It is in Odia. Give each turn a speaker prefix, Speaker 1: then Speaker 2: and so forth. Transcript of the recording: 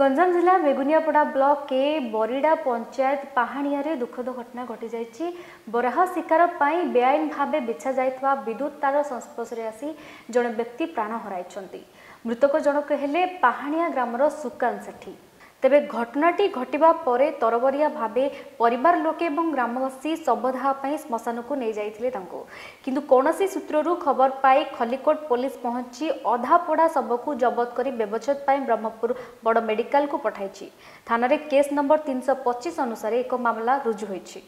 Speaker 1: ଗଞ୍ଜାମ ଜିଲ୍ଲା ବେଗୁନିଆପଡ଼ା ବ୍ଲକ କେ ବରିଡ଼ା ପଞ୍ଚାୟତ ପାହାଣିଆରେ ଦୁଃଖଦ ଘଟଣା ଘଟିଯାଇଛି। ବରାହ ଶିକାର ପାଇଁ ବେଆଇନ ଭାବେ ବିଛା ଯାଇଥିବା ବିଦ୍ୟୁତ ତାର ସଂସ୍ପର୍ଶରେ ଆସି ଜଣେ ବ୍ୟକ୍ତି ପ୍ରାଣ ହରାଇଛନ୍ତି। ମୃତକ ଜଣକ ହେଲେ ପାହାଣିଆ ଗ୍ରାମର ସୁକାନ୍ତ ସେଠୀ। ତେବେ ଘଟଣାଟି ଘଟିବା ପରେ ତରବରିଆ ଭାବେ ପରିବାର ଲୋକେ ଏବଂ ଗ୍ରାମବାସୀ ଶବଦାହ ପାଇଁ ଶ୍ମଶାନକୁ ନେଇଯାଇଥିଲେ ତାଙ୍କୁ। କିନ୍ତୁ କୌଣସି ସୂତ୍ରରୁ ଖବର ପାଇ ଖଲିକୋଟ ପୋଲିସ ପହଞ୍ଚି ଅଧାପୋଡ଼ା ଶବକୁ ଜବତ କରି ବ୍ୟବଚ୍ଛେଦ ପାଇଁ ବ୍ରହ୍ମପୁର ବଡ଼ ମେଡିକାଲକୁ ପଠାଇଛି। ଥାନାରେ କେସ୍ ନମ୍ବର ତିନିଶହ ପଚିଶ ଅନୁସାରେ ଏକ ମାମଲା ରୁଜୁ ହୋଇଛି।